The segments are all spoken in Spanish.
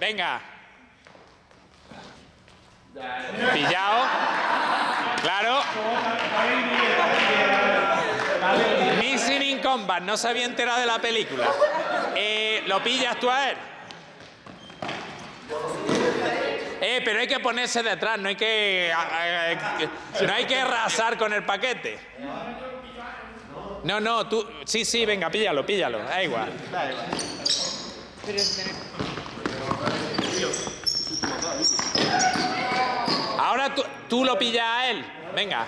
Venga. Pillado. Claro. Missing in combat. No se había enterado de la película. Eh, ¿Lo pillas tú a él? Eh, pero hay que ponerse detrás, no hay que, no hay que arrasar con el paquete. No, no, tú, sí, sí, venga, píllalo, píllalo, da igual. Ahora tú, tú lo pillas a él, venga.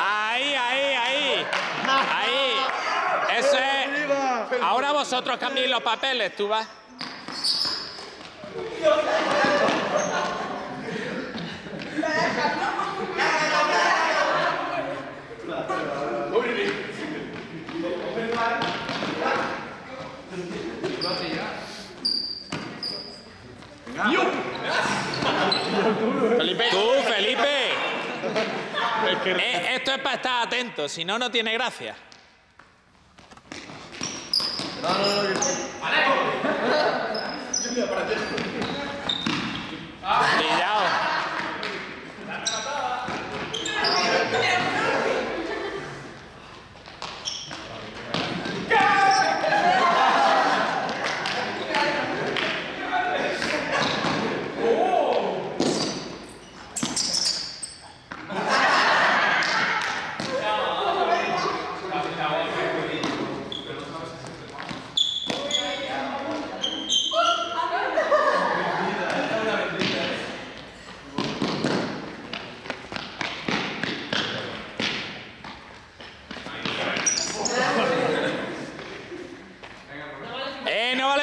Ahí, ahí, ahí, ahí. Eso es. Ahora vosotros cambiéis los papeles, tú vas. Felipe. Tú, Felipe. Eh, esto es para estar atento, si no, no tiene gracia.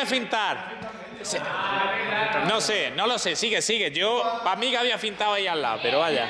fintar. No sé, no lo sé, sigue, sigue. Yo, para mí que había fintado ahí al lado, pero vaya.